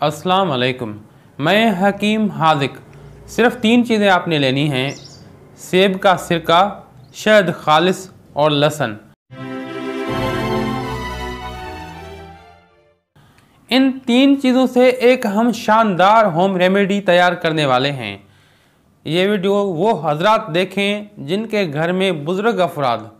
अस्सलाम वालेकुम मैं हकीम हाजिक सिर्फ़ तीन चीज़ें आपने लेनी हैं। सेब का सिरका, शहद खालिस और लहसुन। इन तीन चीज़ों से एक हम शानदार होम रेमेडी तैयार करने वाले हैं। ये वीडियो वो हजरात देखें जिनके घर में बुज़ुर्ग अफराद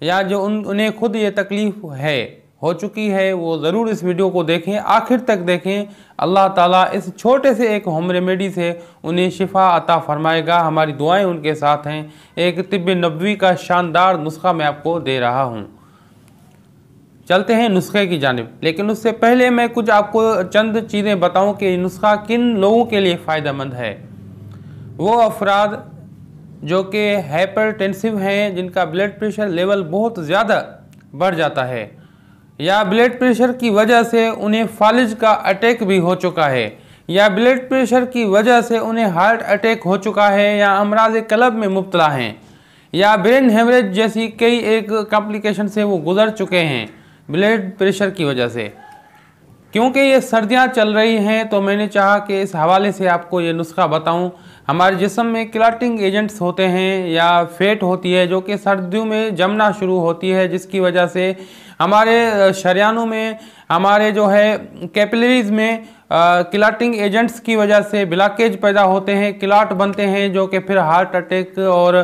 या जो उन, उन्हें खुद ये तकलीफ़ है। हो चुकी है, वो ज़रूर इस वीडियो को देखें, आखिर तक देखें। अल्लाह ताला इस छोटे से एक होम रेमेडी से उन्हें शिफा अता फरमाएगा। हमारी दुआएँ उनके साथ हैं। एक तिब नबवी का शानदार नुस्खा मैं आपको दे रहा हूँ। चलते हैं नुस्खे की जानब। लेकिन उससे पहले मैं कुछ आपको चंद चीज़ें बताऊँ कि नुस्खा किन लोगों के लिए फ़ायदेमंद है। वो अफराद जो कि हाइपरटेंसिव हैं, जिनका ब्लड प्रेशर लेवल बहुत ज़्यादा बढ़ जाता है। या ब्लड प्रेशर की वजह से उन्हें फालिज का अटैक भी हो चुका है। या ब्लड प्रेशर की वजह से उन्हें हार्ट अटैक हो चुका है या अमराज क्लब में मुबतला हैं। या ब्रेन हेमरेज जैसी कई एक कॉम्प्लिकेशन से वो गुजर चुके हैं ब्लड प्रेशर की वजह से। क्योंकि ये सर्दियाँ चल रही हैं तो मैंने चाहा कि इस हवाले से आपको ये नुस्खा बताऊँ। हमारे जिसम में क्लाटिंग एजेंट्स होते हैं या फेट होती है, जो कि सर्दियों में जमना शुरू होती है, जिसकी वजह से हमारे शरियानों में, हमारे जो है, कैपिलरीज में क्लाटिंग एजेंट्स की वजह से ब्लाकेज पैदा होते हैं, क्लाट बनते हैं, जो कि फिर हार्ट अटैक और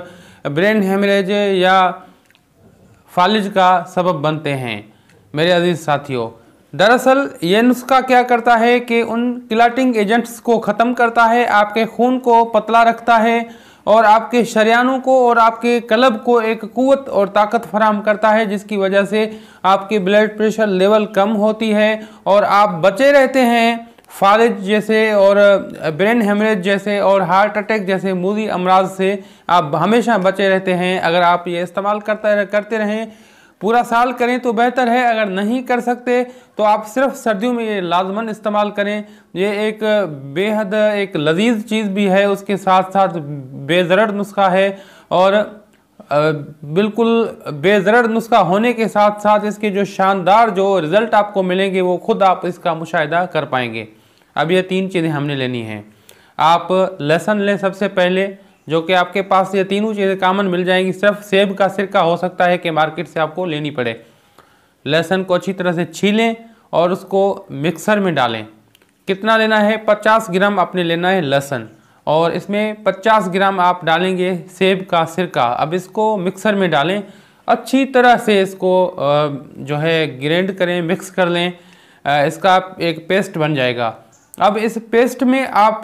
ब्रेन हेमरेज या फालिज का सबब बनते हैं। मेरे अज़ीज़ साथियों दरअसल, ये नुस्खा क्या करता है कि उन क्लाटिंग एजेंट्स को ख़त्म करता है, आपके खून को पतला रखता है और आपके शरियानों को और आपके कलब को एक कुत और ताकत फराम करता है, जिसकी वजह से आपकी ब्लड प्रेशर लेवल कम होती है और आप बचे रहते हैं। फालिज जैसे और ब्रेन हेमरेज जैसे और हार्ट अटैक जैसे मूदी अमराज से आप हमेशा बचे रहते हैं। अगर आप ये इस्तेमाल करता रहें पूरा साल करें तो बेहतर है, अगर नहीं कर सकते तो आप सिर्फ़ सर्दियों में ये लाजमन इस्तेमाल करें। ये एक बेहद एक लजीज चीज़ भी है, उसके साथ साथ बेजरड़ नुस्खा है और बिल्कुल बेजरड़ नुस्खा होने के साथ साथ इसके जो शानदार जो रिज़ल्ट आपको मिलेंगे, वो खुद आप इसका मुशाह कर पाएँगे। अब ये तीन चीज़ें हमने लेनी हैं। आप लहसन लें सबसे पहले जो कि आपके पास ये तीनों चीज़ें कामन मिल जाएँगी। सिर्फ़ सेब का सिरका हो सकता है कि मार्केट से आपको लेनी पड़े। लहसुन को अच्छी तरह से छीलें और उसको मिक्सर में डालें। कितना लेना है? 50 ग्राम आपने लेना है लहसुन। और इसमें 50 ग्राम आप डालेंगे सेब का सिरका। अब इसको मिक्सर में डालें। अच्छी तरह से इसको जो है ग्रेंड करें मिक्स कर लें। इसका एक पेस्ट बन जाएगा। अब इस पेस्ट में आप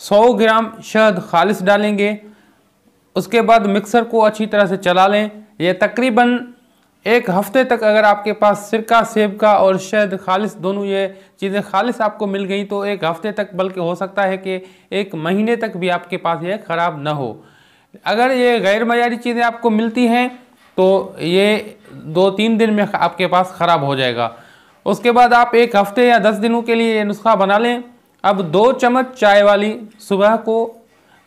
100 ग्राम शहद खालिस डालेंगे। उसके बाद मिक्सर को अच्छी तरह से चला लें। यह तकरीबन एक हफ़्ते तक अगर आपके पास सिरका सेब का और शहद खालिस दोनों ये चीज़ें खालिस आपको मिल गई तो एक हफ़्ते तक बल्कि हो सकता है कि एक महीने तक भी आपके पास ये ख़राब ना हो। अगर ये गैर मयारी चीज़ें आपको मिलती हैं तो ये दो तीन दिन में आपके पास ख़राब हो जाएगा। उसके बाद आप एक हफ़्ते या दस दिनों के लिए ये नुस्खा बना लें। अब दो चम्मच चाय वाली सुबह को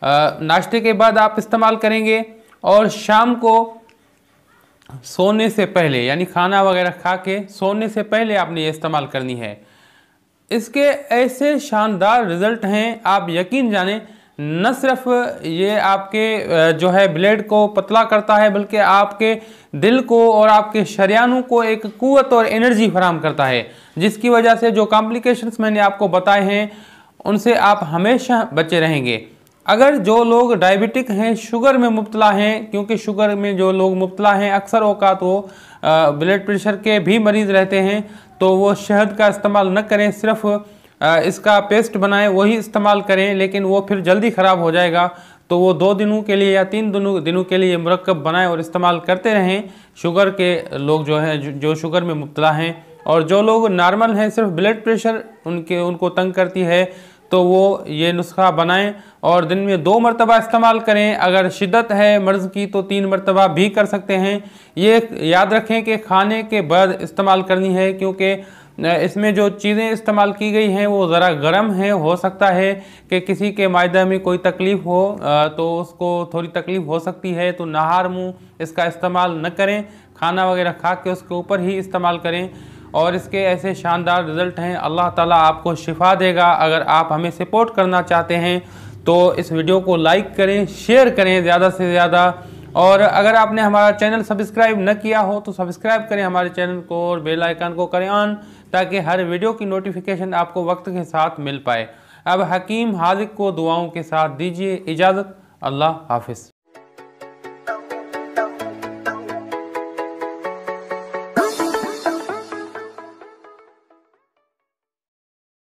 नाश्ते के बाद आप इस्तेमाल करेंगे और शाम को सोने से पहले, यानी खाना वगैरह खा के सोने से पहले आपने ये इस्तेमाल करनी है। इसके ऐसे शानदार रिज़ल्ट हैं, आप यकीन जानें न सिर्फ़ ये आपके जो है ब्लेड को पतला करता है, बल्कि आपके दिल को और आपके शरियानों को एक कुत और एनर्जी फराम करता है, जिसकी वजह से जो कॉम्प्लिकेशंस मैंने आपको बताए हैं, उनसे आप हमेशा बचे रहेंगे। अगर जो लोग डायबिटिक हैं शुगर में मुबतला हैं, क्योंकि शुगर में जो लोग मुबतला हैं, अक्सर अवकात वो ब्लड प्रेशर के भी मरीज़ रहते हैं तो वो शहद का इस्तेमाल न करें, सिर्फ़ इसका पेस्ट बनाएँ, वही इस्तेमाल करें, लेकिन वो फिर जल्दी ख़राब हो जाएगा। तो वो दो दिनों के लिए या तीन दिनों दिनों के लिए मरकब बनाएँ और इस्तेमाल करते रहें। शुगर के लोग जो हैं, जो शुगर में मुबतला हैं, और जो लोग नॉर्मल हैं, सिर्फ़ ब्लड प्रेशर उनके, उनको तंग करती है तो वो ये नुस्खा बनाएँ और दिन में दो मरतबा इस्तेमाल करें। अगर शिद्दत है मर्ज़ की तो तीन मरतबा भी कर सकते हैं। ये याद रखें कि खाने के बाद इस्तेमाल करनी है, क्योंकि इसमें जो चीज़ें इस्तेमाल की गई हैं, वो ज़रा गर्म है। हो सकता है कि किसी के मायदा में कोई तकलीफ़ हो तो उसको थोड़ी तकलीफ़ हो सकती है तो नहार मुँह इसका इस्तेमाल न करें। खाना वगैरह खा के उसके ऊपर ही इस्तेमाल करें। और इसके ऐसे शानदार रिज़ल्ट हैं, अल्लाह ताला आपको शिफा देगा। अगर आप हमें सपोर्ट करना चाहते हैं तो इस वीडियो को लाइक करें, शेयर करें ज़्यादा से ज़्यादा। और अगर आपने हमारा चैनल सब्सक्राइब न किया हो तो सब्सक्राइब करें हमारे चैनल को और बेल आइकन को करें ऑन, ताकि हर वीडियो की नोटिफिकेशन आपको वक्त के साथ मिल पाए। अब हकीम हाजिक को दुआओं के साथ दीजिए इजाज़त। अल्लाह हाफिज़।